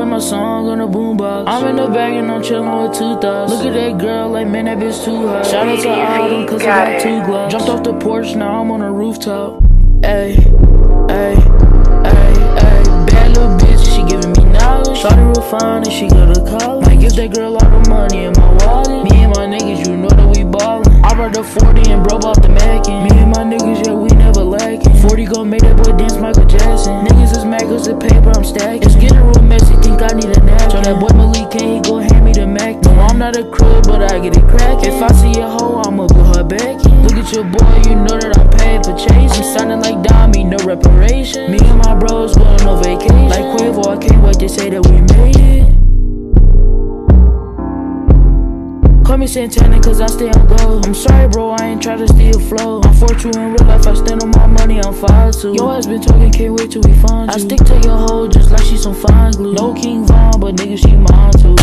play my song on the boombox. I'm in the bag and I'm chillin' with two thoughts. Look at that girl, like man, that bitch too hot. Shout out to Autumn, cause I got two gloves. Jumped off the porch, now I'm on a rooftop. Ayy, ayy, ayy, ayy. Bad little bitch, she giving me knowledge. Shawty real fine and she go to college. Might give that girl all the money in my wallet. Me and my niggas, you know that we ballin'. I brought the 40 and broke off the Mac. No, I'm not a crib, but I get it crackin'. If I see a hoe, I'ma put her back. Look at your boy, you know that I'm paid for chase. I'm sounding like Dami, no reparation. Me and my bros going on vacation. Like Quavo, I can't wait to say that we made it. Call me Santana cause I stay on go. I'm sorry, bro, I ain't try to steal flow. I'm 4 in real life, I stand on my money, I'm 5 2. Yo ass been talking, can't wait till we find you. I stick to your hoe just like she some fine glue. No King Von, but nigga, she mine too.